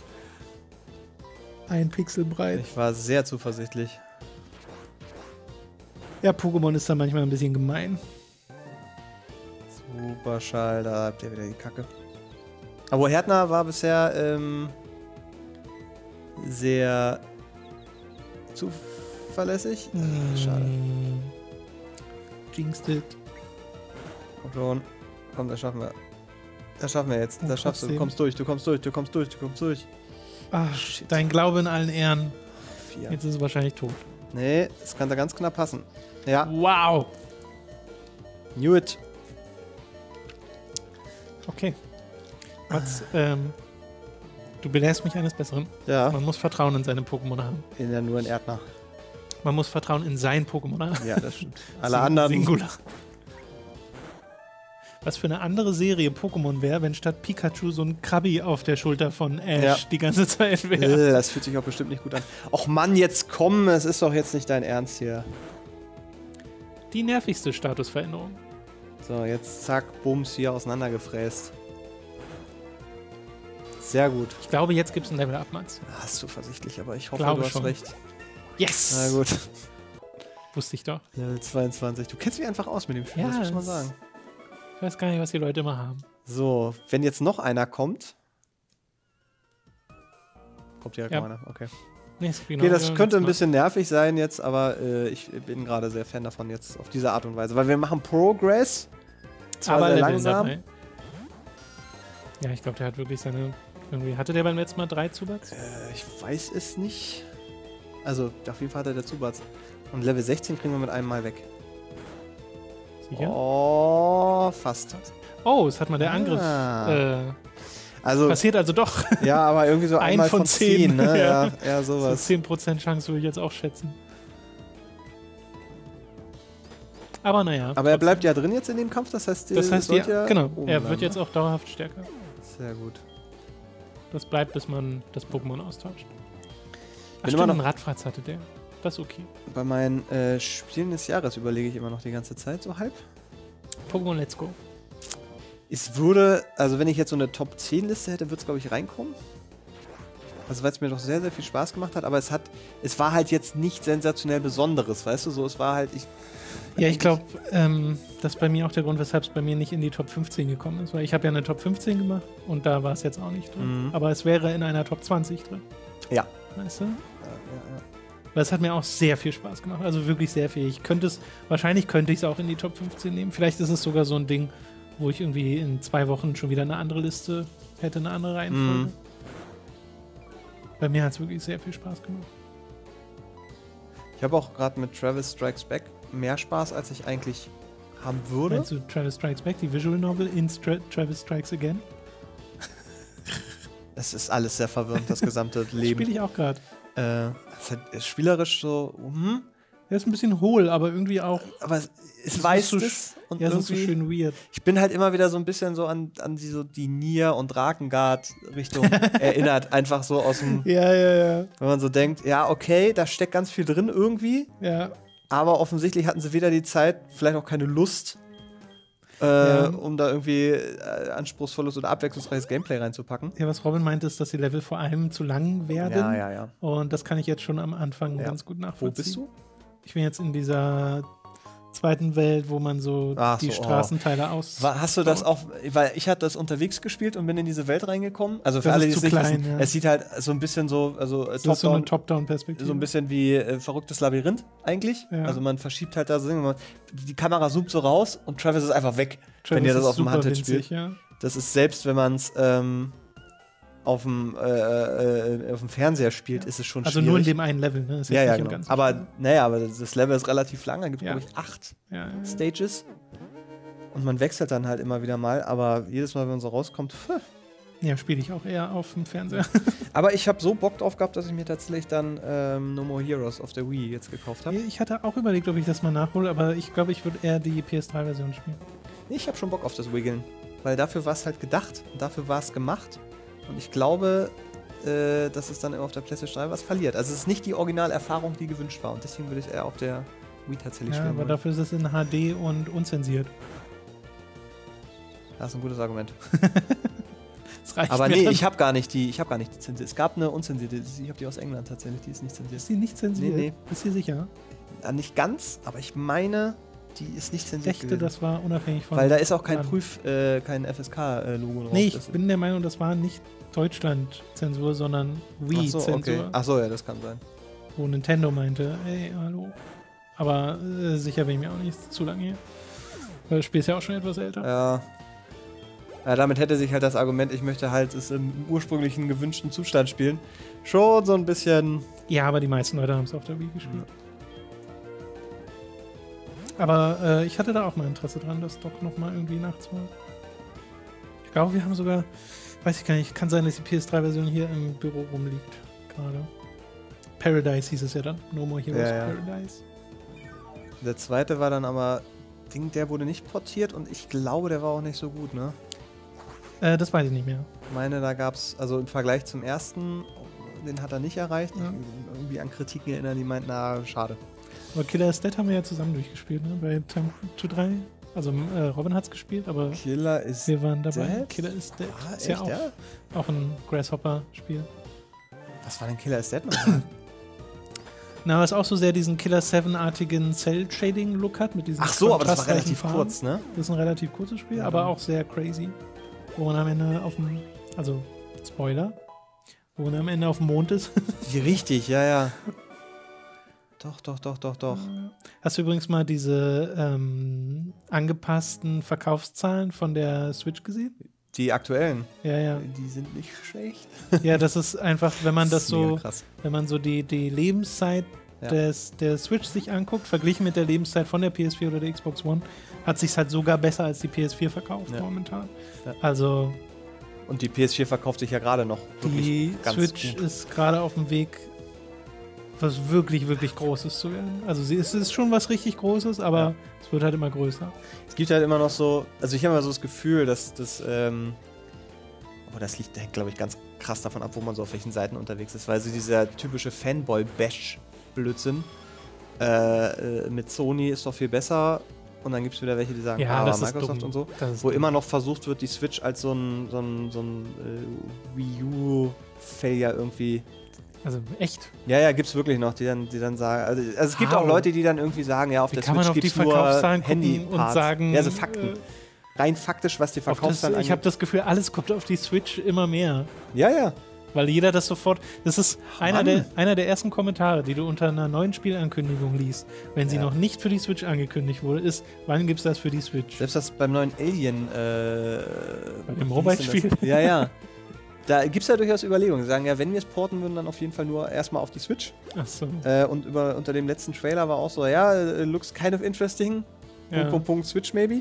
[SPEAKER 2] Ein Pixel breit.
[SPEAKER 1] Ich war sehr zuversichtlich.
[SPEAKER 2] Ja, Pokémon ist da manchmal ein bisschen gemein.
[SPEAKER 1] Super Schall, da habt ihr wieder die Kacke. Aber Härtner war bisher ähm, sehr zuverlässig. Äh, schade.
[SPEAKER 2] Mm. Jinxed it.
[SPEAKER 1] Komm schon. Komm, das schaffen wir. Das schaffen wir jetzt.
[SPEAKER 2] Oh,
[SPEAKER 1] Das schaffst du. Du kommst durch, du kommst durch, du kommst durch, du kommst durch.
[SPEAKER 2] Ach,
[SPEAKER 1] Shit.
[SPEAKER 2] dein Glaube in allen Ehren.
[SPEAKER 1] Vier.
[SPEAKER 2] Jetzt ist es wahrscheinlich tot.
[SPEAKER 1] Nee, das kann da ganz knapp passen. Ja,
[SPEAKER 2] Wow.
[SPEAKER 1] knew it.
[SPEAKER 2] Okay. Mats, ähm, du belehrst mich eines Besseren.
[SPEAKER 1] Ja,
[SPEAKER 2] Man muss Vertrauen in seine Pokémon haben.
[SPEAKER 1] in der nur in Erdnach.
[SPEAKER 2] Man muss Vertrauen in sein Pokémon haben.
[SPEAKER 1] Ja, das stimmt. Alle
[SPEAKER 2] Sing-
[SPEAKER 1] anderen.
[SPEAKER 2] Singular. Was für eine andere Serie Pokémon wäre, wenn statt Pikachu so ein Krabbi auf der Schulter von Ash
[SPEAKER 1] Ja.
[SPEAKER 2] die ganze Zeit wäre.
[SPEAKER 1] Äh, Das fühlt sich auch bestimmt nicht gut an. Och Mann, jetzt komm, es ist doch jetzt nicht dein Ernst hier.
[SPEAKER 2] Die nervigste Statusveränderung.
[SPEAKER 1] So, jetzt zack, Bums hier auseinandergefräst. Sehr gut.
[SPEAKER 2] Ich glaube, jetzt gibt es ein Level Up, Mats.
[SPEAKER 1] Hast du zuversichtlich, aber ich hoffe,
[SPEAKER 2] Glaube
[SPEAKER 1] du hast
[SPEAKER 2] schon.
[SPEAKER 1] recht.
[SPEAKER 2] Yes!
[SPEAKER 1] Na gut.
[SPEAKER 2] Wusste ich doch.
[SPEAKER 1] Level 22. Du kennst mich einfach aus mit dem Spiel,
[SPEAKER 2] Ja,
[SPEAKER 1] das muss man sagen.
[SPEAKER 2] Ich weiß gar nicht, was die Leute immer haben.
[SPEAKER 1] So, wenn jetzt noch einer kommt. Kommt direkt
[SPEAKER 2] Ja.
[SPEAKER 1] noch einer, okay.
[SPEAKER 2] Nee, gibt
[SPEAKER 1] Okay, das könnte ein bisschen nervig sein jetzt, aber äh, ich bin gerade sehr Fan davon jetzt auf diese Art und Weise. Weil wir machen Progress. Zwar
[SPEAKER 2] aber
[SPEAKER 1] sehr langsam.
[SPEAKER 2] dabei. Ja, ich glaube, der hat wirklich seine. Irgendwie hatte der beim letzten Mal drei Zubats?
[SPEAKER 1] Äh, ich weiß es nicht. Also, auf jeden Fall hat er der Zubatz. Und Level 16 kriegen wir mit einem Mal weg.
[SPEAKER 2] Sicher?
[SPEAKER 1] Oh, fast.
[SPEAKER 2] Oh, es hat mal der Angriff.
[SPEAKER 1] Ah.
[SPEAKER 2] Äh,
[SPEAKER 1] Also,
[SPEAKER 2] Passiert also doch.
[SPEAKER 1] ja, aber irgendwie so
[SPEAKER 2] Ein
[SPEAKER 1] einmal
[SPEAKER 2] von
[SPEAKER 1] von
[SPEAKER 2] zehn,
[SPEAKER 1] zehn, ne?
[SPEAKER 2] ja.
[SPEAKER 1] Ja, ja,
[SPEAKER 2] So
[SPEAKER 1] sowas.
[SPEAKER 2] 10% Chance würde ich jetzt auch schätzen. Aber naja.
[SPEAKER 1] Aber er bleibt ja drin jetzt in dem Kampf, das heißt,
[SPEAKER 2] Das
[SPEAKER 1] er
[SPEAKER 2] heißt, ja,
[SPEAKER 1] ja
[SPEAKER 2] genau. Er wird
[SPEAKER 1] ne?
[SPEAKER 2] jetzt auch dauerhaft stärker.
[SPEAKER 1] Sehr gut.
[SPEAKER 2] Das bleibt, bis man das Pokémon austauscht. Ach,
[SPEAKER 1] Bin
[SPEAKER 2] stimmt,
[SPEAKER 1] immer noch-
[SPEAKER 2] einen Radfratz hatte der. Das ist okay.
[SPEAKER 1] Bei meinen äh, Spielen des Jahres überlege ich immer noch die ganze Zeit, so halb.
[SPEAKER 2] Pokémon Let's Go.
[SPEAKER 1] Es würde, also wenn ich jetzt so eine Top 10 Liste hätte, würde es glaube ich reinkommen. Also weil es mir doch sehr, sehr viel Spaß gemacht hat, aber es hat, es war halt jetzt nicht sensationell Besonderes, weißt du, so, es war halt, ich,
[SPEAKER 2] Ja, ich glaube, ähm, das ist bei mir auch der Grund, weshalb es bei mir nicht in die Top 15 gekommen ist. Weil ich habe ja eine Top 15 gemacht und da war es jetzt auch nicht drin.
[SPEAKER 1] Mhm.
[SPEAKER 2] Aber es wäre in einer Top 20 drin.
[SPEAKER 1] Ja.
[SPEAKER 2] Weißt du?
[SPEAKER 1] ja, ja,
[SPEAKER 2] Weil es hat mir auch sehr viel Spaß gemacht. Also wirklich sehr viel. Ich könnte es, wahrscheinlich könnte ich es auch in die Top 15 nehmen. Vielleicht ist es sogar so ein Ding, wo ich irgendwie in zwei Wochen schon wieder eine andere Liste hätte, eine andere Reihenfolge.
[SPEAKER 1] Mhm.
[SPEAKER 2] Bei mir hat es wirklich sehr viel Spaß gemacht.
[SPEAKER 1] Ich habe auch gerade mit Travis Strikes Back mehr Spaß, als ich eigentlich haben würde.
[SPEAKER 2] Meinst du Travis Strikes Back, die Visual Novel in Stra Travis Strikes Again?
[SPEAKER 1] Es ist alles sehr verwirrend, das gesamte Leben.
[SPEAKER 2] Spiele ich auch gerade.
[SPEAKER 1] Äh, es ist halt spielerisch so, hm,
[SPEAKER 2] Der ist ein bisschen hohl, aber irgendwie auch.
[SPEAKER 1] aber es, es
[SPEAKER 2] ist
[SPEAKER 1] weiß
[SPEAKER 2] so
[SPEAKER 1] es. Und
[SPEAKER 2] Ja, es ist so
[SPEAKER 1] irgendwie,
[SPEAKER 2] schön weird.
[SPEAKER 1] ich bin halt immer wieder so ein bisschen so an, an die, so die Nier- und Drakengard-Richtung erinnert. Einfach so aus dem,
[SPEAKER 2] Ja, ja, ja.
[SPEAKER 1] wenn man so denkt, ja, okay, da steckt ganz viel drin irgendwie,
[SPEAKER 2] Ja,
[SPEAKER 1] aber offensichtlich hatten sie weder die Zeit, vielleicht auch keine Lust, äh,
[SPEAKER 2] Ja.
[SPEAKER 1] um da irgendwie äh, anspruchsvolles oder abwechslungsreiches Gameplay reinzupacken.
[SPEAKER 2] ja, was Robin meinte, ist, dass die Level vor allem zu lang werden.
[SPEAKER 1] Ja, ja, ja.
[SPEAKER 2] Und das kann ich jetzt schon am Anfang
[SPEAKER 1] Ja.
[SPEAKER 2] ganz gut
[SPEAKER 1] Wo
[SPEAKER 2] nachvollziehen.
[SPEAKER 1] bist du?
[SPEAKER 2] Ich bin jetzt in dieser zweiten Welt, wo man so
[SPEAKER 1] Ach
[SPEAKER 2] die
[SPEAKER 1] so, oh.
[SPEAKER 2] Straßenteile aus.
[SPEAKER 1] War, hast du das auch, weil ich hatte das unterwegs gespielt und bin in diese Welt reingekommen. Also für
[SPEAKER 2] Das
[SPEAKER 1] alle, die es nicht
[SPEAKER 2] klein,
[SPEAKER 1] wissen,
[SPEAKER 2] ja.
[SPEAKER 1] es sieht halt so ein bisschen so, also äh,
[SPEAKER 2] das ist so eine
[SPEAKER 1] Top-Down,
[SPEAKER 2] Top-Down-Perspektive.
[SPEAKER 1] so ein bisschen wie äh, verrücktes Labyrinth eigentlich.
[SPEAKER 2] Ja.
[SPEAKER 1] Also man verschiebt halt da so, man, die Kamera zoomt so raus und Travis ist einfach weg,
[SPEAKER 2] Travis
[SPEAKER 1] wenn ihr das auf dem Handheld
[SPEAKER 2] winzig,
[SPEAKER 1] spielt.
[SPEAKER 2] Ja.
[SPEAKER 1] Das ist selbst, wenn man es ähm, auf dem äh, äh, auf dem Fernseher spielt, ist es schon
[SPEAKER 2] Also
[SPEAKER 1] schwierig.
[SPEAKER 2] nur in dem einen Level, ne?
[SPEAKER 1] Ja, ja, genau. Aber naja, aber das Level ist relativ lang. Da gibt es,
[SPEAKER 2] Ja.
[SPEAKER 1] glaube ich, acht
[SPEAKER 2] Ja, ja, ja.
[SPEAKER 1] Stages. Und man wechselt dann halt immer wieder mal, aber jedes Mal, wenn man so rauskommt, pff.
[SPEAKER 2] ja spiele ich auch eher auf dem Fernseher.
[SPEAKER 1] Aber ich habe so Bock drauf gehabt, dass ich mir tatsächlich dann ähm, No More Heroes auf der Wii jetzt gekauft habe.
[SPEAKER 2] Ich hatte auch überlegt, ob ich das mal nachhole, aber ich glaube, ich würde eher die PS3-Version spielen.
[SPEAKER 1] Ich habe schon Bock auf das Wiggeln. Weil dafür war es halt gedacht dafür war es gemacht. Und ich glaube, äh, dass es dann immer auf der PlayStation 3 was verliert. Also es ist nicht die Originalerfahrung, die gewünscht war. Und deswegen würde ich es eher auf der Wii tatsächlich
[SPEAKER 2] Ja,
[SPEAKER 1] spielen.
[SPEAKER 2] aber
[SPEAKER 1] wollen.
[SPEAKER 2] dafür ist es in HD und unzensiert.
[SPEAKER 1] Das ist ein gutes Argument.
[SPEAKER 2] Das reicht
[SPEAKER 1] Aber nee,
[SPEAKER 2] dann.
[SPEAKER 1] ich habe gar nicht die, ich habe gar nicht die zensiert. Es gab eine unzensierte, ich habe die aus England tatsächlich, die ist nicht zensiert.
[SPEAKER 2] Ist die nicht zensiert?
[SPEAKER 1] Nee, nee.
[SPEAKER 2] Bist du sicher?
[SPEAKER 1] Ja, nicht ganz, aber ich meine, die ist nicht zensiert
[SPEAKER 2] Rechte,
[SPEAKER 1] gewesen.
[SPEAKER 2] das war unabhängig von.
[SPEAKER 1] Weil da ist auch kein. Prüf, äh, kein FSK-Logo drauf.
[SPEAKER 2] Nee, ich bin der Meinung, das war nicht Deutschland-Zensur, sondern Wii-Zensur.
[SPEAKER 1] okay. Ach so, ja, das kann sein.
[SPEAKER 2] Wo Nintendo meinte, ey, hallo. Aber äh, sicher bin ich mir auch nicht zu lange hier. Weil das Spiel ist ja auch schon etwas älter.
[SPEAKER 1] Ja. Ja, damit hätte sich halt das Argument, ich möchte halt es im ursprünglichen gewünschten Zustand spielen, schon so ein bisschen.
[SPEAKER 2] Ja, aber die meisten Leute haben es auf der Wii gespielt. Aber äh, ich hatte da auch mal Interesse dran, das doch nochmal irgendwie nachzuholen. Ich glaube, wir haben sogar, weiß ich gar nicht, kann sein, dass die PS3-Version hier im Büro rumliegt. Gerade. Paradise hieß es ja dann. No More Heroes
[SPEAKER 1] Ja, ja.
[SPEAKER 2] Paradise.
[SPEAKER 1] Der zweite war dann aber, Ding, der wurde nicht portiert und ich glaube, der war auch nicht so gut, ne?
[SPEAKER 2] Äh, das weiß ich nicht mehr.
[SPEAKER 1] Ich meine, da gab es, also im Vergleich zum ersten, den hat er nicht erreicht.
[SPEAKER 2] Ja.
[SPEAKER 1] Irgendwie an Kritiken erinnern, die meinten, na, schade.
[SPEAKER 2] Aber Killer Dead haben wir ja zusammen durchgespielt, ne? Bei Time to 3. Also äh, Robin hat's gespielt, aber
[SPEAKER 1] Killer ist.
[SPEAKER 2] wir waren dabei.
[SPEAKER 1] Dead?
[SPEAKER 2] Killer is Dead.
[SPEAKER 1] Ah,
[SPEAKER 2] ist ja
[SPEAKER 1] echt,
[SPEAKER 2] auch,
[SPEAKER 1] ja?
[SPEAKER 2] auch ein Grasshopper-Spiel.
[SPEAKER 1] Was war denn Killer is Dead nochmal?
[SPEAKER 2] Na, es auch so sehr diesen Killer 7-artigen Cell-Shading-Look hat, mit diesen
[SPEAKER 1] Ach so, aber das war relativ
[SPEAKER 2] Farben.
[SPEAKER 1] kurz, ne?
[SPEAKER 2] Das ist ein relativ kurzes Spiel,
[SPEAKER 1] Ja,
[SPEAKER 2] aber auch sehr crazy. Wo man am Ende auf dem, also Spoiler, wo man am Ende auf dem Mond ist.
[SPEAKER 1] Richtig, ja, ja. Doch, doch, doch, doch, doch.
[SPEAKER 2] Hast du übrigens mal diese ähm, angepassten Verkaufszahlen von der Switch gesehen?
[SPEAKER 1] Die aktuellen,
[SPEAKER 2] Ja, ja.
[SPEAKER 1] die sind nicht schlecht.
[SPEAKER 2] Ja, das ist einfach, wenn man das
[SPEAKER 1] mega
[SPEAKER 2] so,
[SPEAKER 1] krass.
[SPEAKER 2] wenn man so die, die Lebenszeit
[SPEAKER 1] Ja.
[SPEAKER 2] des, der Switch sich anguckt, verglichen mit der Lebenszeit von der PS4 oder der Xbox One, hat sich halt sogar besser als die PS4 verkauft
[SPEAKER 1] Ja.
[SPEAKER 2] momentan.
[SPEAKER 1] Ja.
[SPEAKER 2] Also
[SPEAKER 1] Und die PS4 verkauft sich ja gerade noch.
[SPEAKER 2] Die Switch
[SPEAKER 1] gut.
[SPEAKER 2] ist gerade auf dem Weg, was wirklich, wirklich Großes zu werden. Also sie ist, es ist schon was richtig Großes, aber
[SPEAKER 1] Ja.
[SPEAKER 2] es wird halt immer größer.
[SPEAKER 1] Es gibt halt immer noch so, also ich habe immer so das Gefühl, dass das, ähm, aber das liegt, hängt glaube ich ganz krass davon ab, wo man so auf welchen Seiten unterwegs ist, weil so dieser typische Fanboy-Bash-Blödsinn äh, äh, mit Sony ist doch viel besser und dann gibt es wieder welche, die sagen,
[SPEAKER 2] Ja,
[SPEAKER 1] ah, Microsoft und so, wo
[SPEAKER 2] dumm.
[SPEAKER 1] immer noch versucht wird, die Switch als so ein, so ein, so ein äh, Wii U-Failure irgendwie
[SPEAKER 2] Also echt.
[SPEAKER 1] ja, ja, gibt's wirklich noch, die dann, die dann sagen, also, also es gibt
[SPEAKER 2] How?
[SPEAKER 1] auch Leute, die dann irgendwie sagen, ja, auf der
[SPEAKER 2] kann man
[SPEAKER 1] Switch
[SPEAKER 2] auf die
[SPEAKER 1] gibt's nur Handy
[SPEAKER 2] und sagen.
[SPEAKER 1] ja, also Fakten.
[SPEAKER 2] äh,
[SPEAKER 1] Rein faktisch, was die Verkaufszahlen
[SPEAKER 2] ich habe das Gefühl, alles kommt auf die Switch immer mehr.
[SPEAKER 1] Ja, ja.
[SPEAKER 2] Weil jeder das sofort. Das ist einer
[SPEAKER 1] Mann.
[SPEAKER 2] der, einer der ersten Kommentare, die du unter einer neuen Spielankündigung liest, wenn sie
[SPEAKER 1] Ja.
[SPEAKER 2] noch nicht für die Switch angekündigt wurde, ist, wann gibt's das für die Switch?
[SPEAKER 1] Selbst das beim neuen Alien, äh,
[SPEAKER 2] Bei dem
[SPEAKER 1] das? Ja, ja. Da gibt es ja durchaus Überlegungen. Sie sagen ja, wenn wir es porten würden, dann auf jeden Fall nur erstmal auf die Switch.
[SPEAKER 2] Achso.
[SPEAKER 1] Äh, und über, unter dem letzten Trailer war auch so, ja, äh, looks kind of interesting. Punkt,
[SPEAKER 2] Ja.
[SPEAKER 1] Punkt, Punkt, Switch maybe.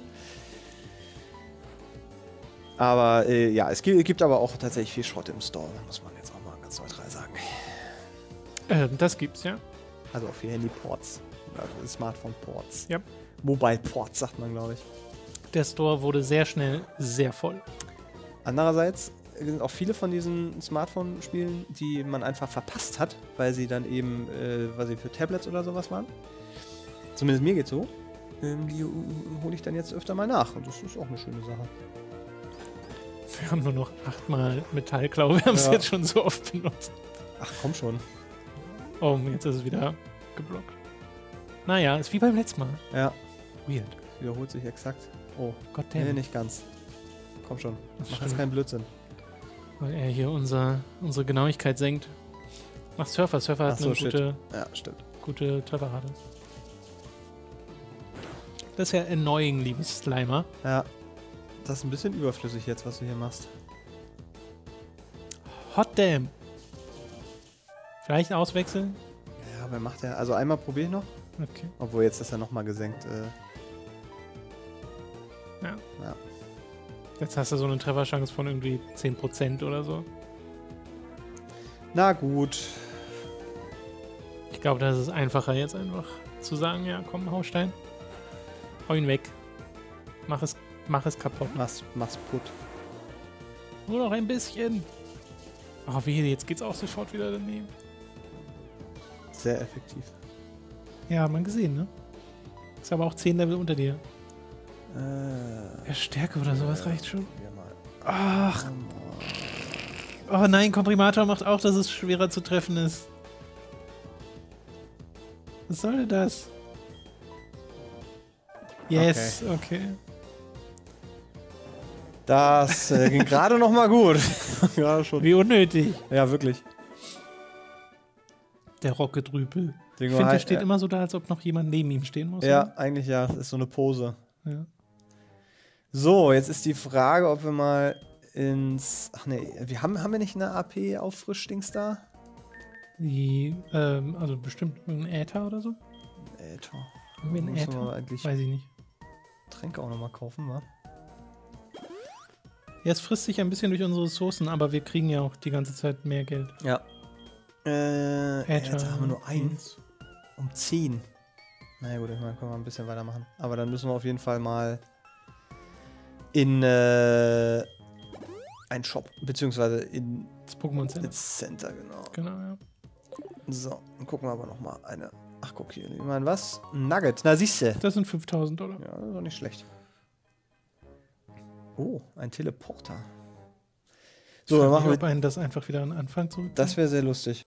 [SPEAKER 1] Aber äh, ja, es gibt, gibt aber auch tatsächlich viel Schrott im Store, muss man jetzt auch mal ganz neutral sagen.
[SPEAKER 2] Ähm, das gibt's, ja.
[SPEAKER 1] Also auch für Handy-Ports, also Smartphone-Ports.
[SPEAKER 2] Ja.
[SPEAKER 1] Mobile-Ports, sagt man, glaube ich.
[SPEAKER 2] Der Store wurde sehr schnell sehr voll.
[SPEAKER 1] Andererseits sind auch viele von diesen Smartphone-Spielen, die man einfach verpasst hat, weil sie dann eben, äh, weil sie für Tablets oder sowas waren. Zumindest mir geht's so. Ähm, die hole ich dann jetzt öfter mal nach und das ist auch eine schöne Sache.
[SPEAKER 2] Wir haben nur noch achtmal Metallklau. Wir haben es
[SPEAKER 1] Ja.
[SPEAKER 2] jetzt schon so oft benutzt.
[SPEAKER 1] Ach komm schon.
[SPEAKER 2] Oh, jetzt ist es wieder geblockt. Naja, ist wie beim letzten Mal.
[SPEAKER 1] Ja,
[SPEAKER 2] Weird.
[SPEAKER 1] wiederholt sich exakt. Oh,
[SPEAKER 2] Gott
[SPEAKER 1] nee, nicht ganz. Komm schon,
[SPEAKER 2] Das
[SPEAKER 1] mach jetzt keinen Blödsinn.
[SPEAKER 2] Weil er hier unser, unsere Genauigkeit senkt. Mach Surfer. Surfer hat
[SPEAKER 1] Ach so,
[SPEAKER 2] eine
[SPEAKER 1] shit.
[SPEAKER 2] gute,
[SPEAKER 1] Ja, stimmt.
[SPEAKER 2] gute Trefferrate. Das ist ja annoying, liebes Slimer.
[SPEAKER 1] Ja, das ist ein bisschen überflüssig jetzt, was du hier machst.
[SPEAKER 2] Hot damn. Vielleicht auswechseln?
[SPEAKER 1] Ja, aber macht er. Also einmal probiere ich noch.
[SPEAKER 2] Okay.
[SPEAKER 1] Obwohl jetzt ist er nochmal gesenkt. Äh,
[SPEAKER 2] Jetzt hast du so eine Trefferchance von irgendwie 10% oder so.
[SPEAKER 1] na gut.
[SPEAKER 2] Ich glaube, das ist einfacher jetzt einfach zu sagen, ja, komm, Haustein. Hau ihn weg. Mach es, mach es kaputt.
[SPEAKER 1] Mach's, mach's putt.
[SPEAKER 2] Nur noch ein bisschen. Oh, wie, jetzt geht's auch sofort wieder daneben.
[SPEAKER 1] Sehr effektiv.
[SPEAKER 2] Ja, hat man gesehen, ne? Ist aber auch 10 Level unter dir.
[SPEAKER 1] Äh,
[SPEAKER 2] Ja, Stärke oder sowas reicht schon. Ach. Oh nein, Komprimator macht auch, dass es schwerer zu treffen ist. Was soll das? Yes, okay.
[SPEAKER 1] Das äh, ging gerade noch mal gut. ja, schon.
[SPEAKER 2] Wie unnötig.
[SPEAKER 1] Ja, wirklich.
[SPEAKER 2] Der Rocket-Rüpel. Ich finde, der
[SPEAKER 1] halt-
[SPEAKER 2] steht immer so da, als ob noch jemand neben ihm stehen muss.
[SPEAKER 1] Ja, eigentlich ja. Das ist so eine Pose.
[SPEAKER 2] oder? ja.
[SPEAKER 1] So, jetzt ist die Frage, ob wir mal ins. Ach nee, wir haben, haben wir nicht eine AP-Auffrischdings da?
[SPEAKER 2] Die, ähm, also bestimmt irgendein Äther oder so?
[SPEAKER 1] Äther.
[SPEAKER 2] Haben wir einen Äther?
[SPEAKER 1] eigentlich
[SPEAKER 2] Weiß ich nicht.
[SPEAKER 1] Tränke auch nochmal kaufen, wa?
[SPEAKER 2] Ja, es frisst sich ein bisschen durch unsere Ressourcen, aber wir kriegen ja auch die ganze Zeit mehr Geld.
[SPEAKER 1] Ja. Äh,
[SPEAKER 2] Äther.
[SPEAKER 1] Äther haben wir nur eins. Um 10. Naja gut, ich meine, können wir ein bisschen weitermachen. Aber dann müssen wir auf jeden Fall mal in äh, einen Shop, beziehungsweise in
[SPEAKER 2] Das Pokémon Center.
[SPEAKER 1] Center, genau.
[SPEAKER 2] Genau, ja.
[SPEAKER 1] So, dann gucken wir aber noch mal eine. Ach, guck hier. Ich meine, was? Nugget. Na, siehste.
[SPEAKER 2] Das sind 5000 Dollar.
[SPEAKER 1] Ja, das ist doch nicht schlecht. Oh, ein Teleporter. So, dann machen wir.
[SPEAKER 2] einen das einfach wieder an Anfang zurück.
[SPEAKER 1] Das wäre sehr lustig.